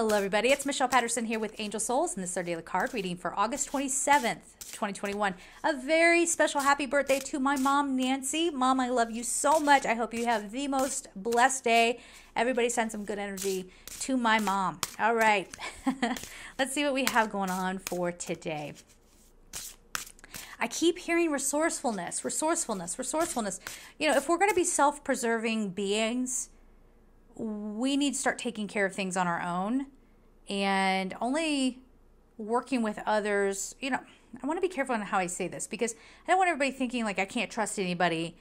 Hello, everybody. It's Michelle Patterson here with Angel Souls, and this is our daily card reading for August 27th, 2021. A very special happy birthday to my mom, Nancy. Mom, I love you so much. I hope you have the most blessed day. Everybody send some good energy to my mom. All right. Let's see what we have going on for today. I keep hearing resourcefulness, resourcefulness, resourcefulness. You know, if we're going to be self preserving beings, we need to start taking care of things on our own and only working with others. You know, I want to be careful on how I say this because I don't want everybody thinking like I can't trust anybody.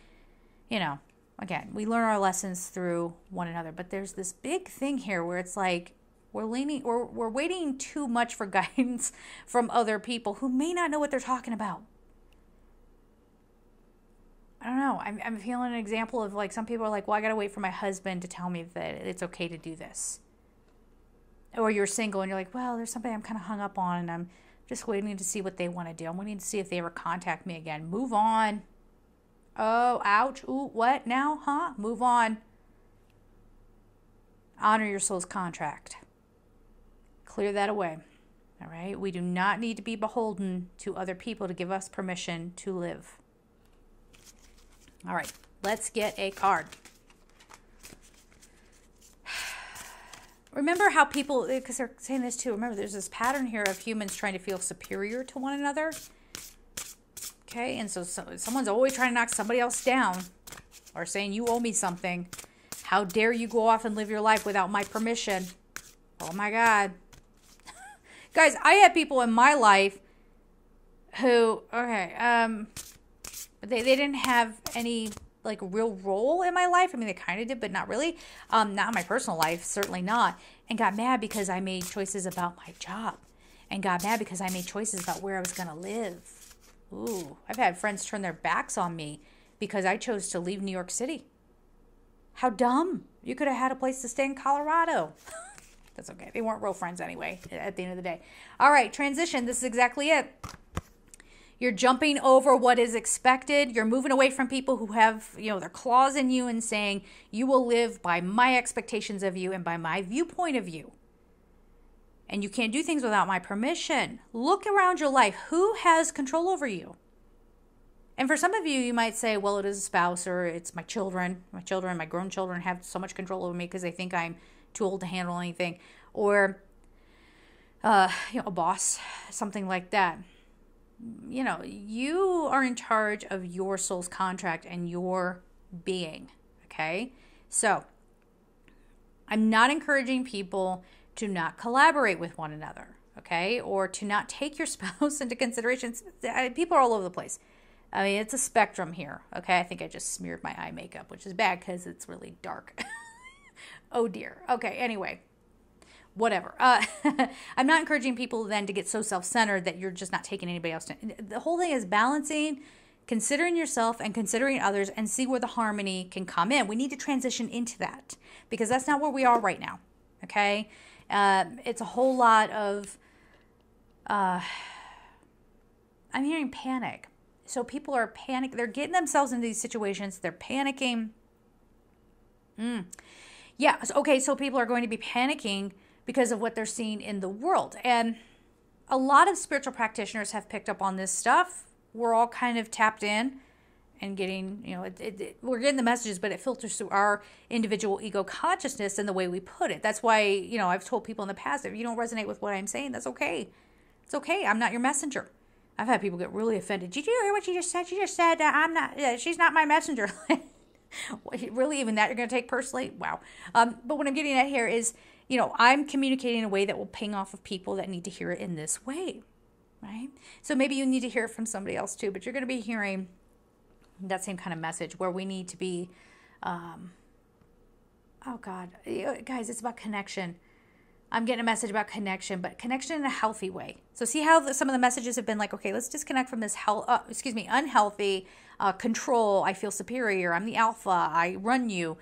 You know, again, we learn our lessons through one another, but there's this big thing here where it's like we're leaning or we're waiting too much for guidance from other people who may not know what they're talking about. I don't know. I'm, I'm feeling an example of like some people are like, well, I got to wait for my husband to tell me that it's okay to do this. Or you're single and you're like, well, there's something I'm kind of hung up on and I'm just waiting to see what they want to do. I'm waiting to see if they ever contact me again. Move on. Oh, ouch. Ooh, what now? Huh? Move on. Honor your soul's contract. Clear that away. All right? We do not need to be beholden to other people to give us permission to live. All right, let's get a card. Remember how people, because they're saying this too, remember there's this pattern here of humans trying to feel superior to one another. Okay, and so, so someone's always trying to knock somebody else down or saying, You owe me something. How dare you go off and live your life without my permission? Oh my God. Guys, I had people in my life who, okay, um, they, they didn't have any like real role in my life. I mean, they kind of did, but not really. Um, not my personal life, certainly not. And got mad because I made choices about my job, and got mad because I made choices about where I was going to live. Ooh, I've had friends turn their backs on me because I chose to leave New York City. How dumb! You could have had a place to stay in Colorado. That's okay. They weren't real friends anyway. At the end of the day. All right, transition. This is exactly it. You're jumping over what is expected. You're moving away from people who have, you know, their claws in you and saying, you will live by my expectations of you and by my viewpoint of you. And you can't do things without my permission. Look around your life. Who has control over you? And for some of you, you might say, well, it is a spouse or it's my children. My children, my grown children have so much control over me because they think I'm too old to handle anything. Or, uh, you know, a boss, something like that you know, you are in charge of your soul's contract and your being. Okay. So I'm not encouraging people to not collaborate with one another. Okay. Or to not take your spouse into consideration. People are all over the place. I mean, it's a spectrum here. Okay. I think I just smeared my eye makeup, which is bad because it's really dark. oh dear. Okay. Anyway, whatever. Uh, I'm not encouraging people then to get so self centered that you're just not taking anybody else. To, the whole thing is balancing, considering yourself and considering others, and see where the harmony can come in. We need to transition into that because that's not where we are right now. Okay, uh, it's a whole lot of. Uh, I'm hearing panic. So people are panic. They're getting themselves into these situations. They're panicking. Mm. Yeah. Okay. So people are going to be panicking because of what they're seeing in the world. And a lot of spiritual practitioners have picked up on this stuff. We're all kind of tapped in and getting, you know, it, it, it, we're getting the messages, but it filters through our individual ego consciousness and the way we put it. That's why, you know, I've told people in the past if you don't resonate with what I'm saying, that's okay. It's okay. I'm not your messenger. I've had people get really offended. Did you hear what she just said? She just said I'm not. She's not my messenger. really, even that you're going to take personally? Wow. Um, but what I'm getting at here is you know, I'm communicating in a way that will ping off of people that need to hear it in this way, right? So maybe you need to hear it from somebody else too, but you're going to be hearing that same kind of message where we need to be, um, oh God, guys, it's about connection. I'm getting a message about connection, but connection in a healthy way. So see how the, some of the messages have been like, okay, let's disconnect from this health, uh, excuse me, unhealthy uh, control. I feel superior. I'm the alpha. I run you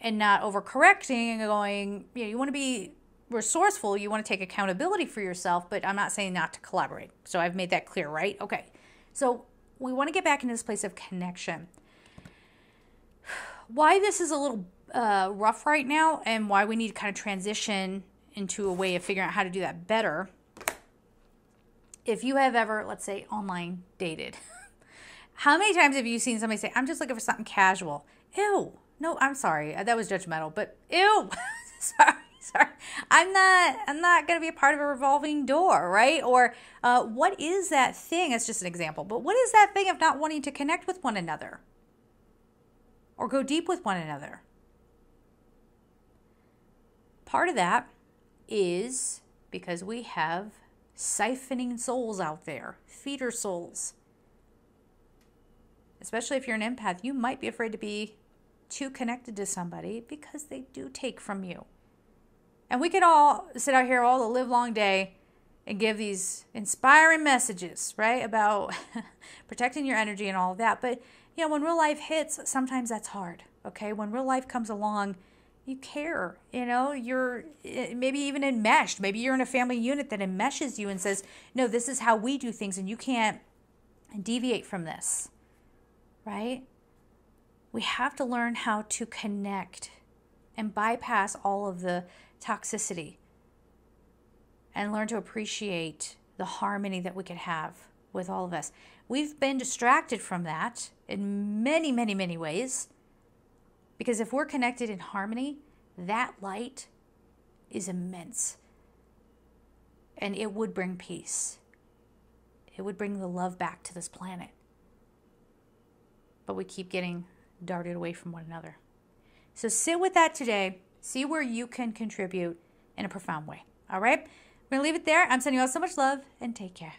and not overcorrecting and going, you know, you want to be resourceful, you want to take accountability for yourself, but I'm not saying not to collaborate. So I've made that clear, right? Okay. So we want to get back into this place of connection. Why this is a little uh, rough right now and why we need to kind of transition into a way of figuring out how to do that better. If you have ever, let's say, online dated, how many times have you seen somebody say, I'm just looking for something casual? Ew. No, I'm sorry. That was judgmental, but ew. sorry. Sorry. I'm not I'm not going to be a part of a revolving door, right? Or uh, what is that thing? It's just an example. But what is that thing of not wanting to connect with one another? Or go deep with one another? Part of that is because we have siphoning souls out there, feeder souls. Especially if you're an empath, you might be afraid to be too connected to somebody because they do take from you. And we could all sit out here all the live long day and give these inspiring messages, right, about protecting your energy and all of that. But, you know, when real life hits, sometimes that's hard, okay? When real life comes along, you care, you know, you're eh, maybe even enmeshed. Maybe you're in a family unit that enmeshes you and says, no, this is how we do things and you can't deviate from this, right? We have to learn how to connect and bypass all of the toxicity and learn to appreciate the harmony that we could have with all of us. We've been distracted from that in many, many, many ways because if we're connected in harmony, that light is immense and it would bring peace. It would bring the love back to this planet. But we keep getting darted away from one another. So sit with that today See where you can contribute in a profound way. All right? I'm going to leave it there. I'm sending you all so much love and take care.